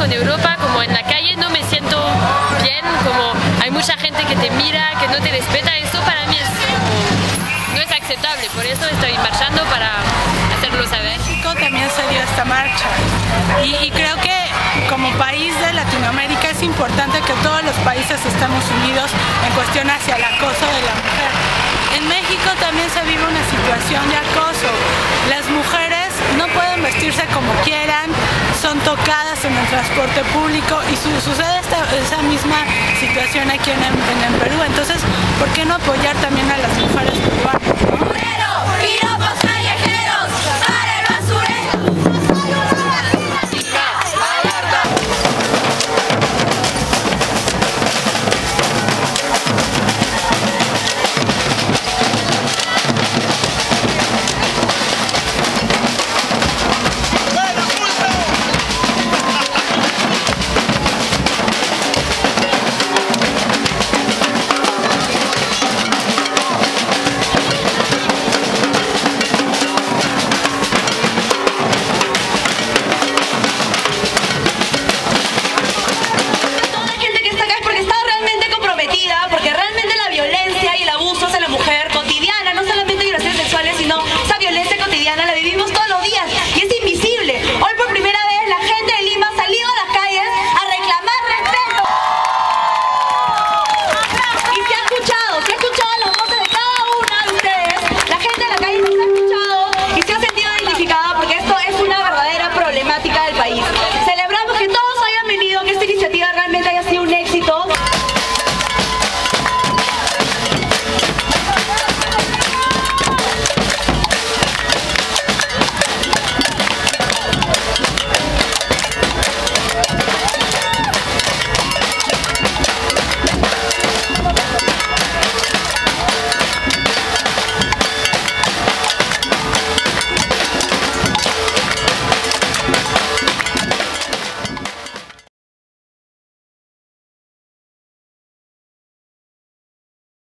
con Europa, como en la calle no me siento bien, como hay mucha gente que te mira, que no te respeta, esto para mí es no es aceptable, por eso estoy marchando para hacerlo saber. México también dio esta marcha y, y creo que como país de Latinoamérica es importante que todos los países estemos unidos en cuestión hacia el acoso de la mujer. En México también se vive una situación de acoso. Las mujeres no pueden vestirse como quieran, son tocadas en el transporte público y su, sucede esta, esa misma situación aquí en, en, Perú. Entonces, ¿por qué no apoyar también a las mujeres peruanas?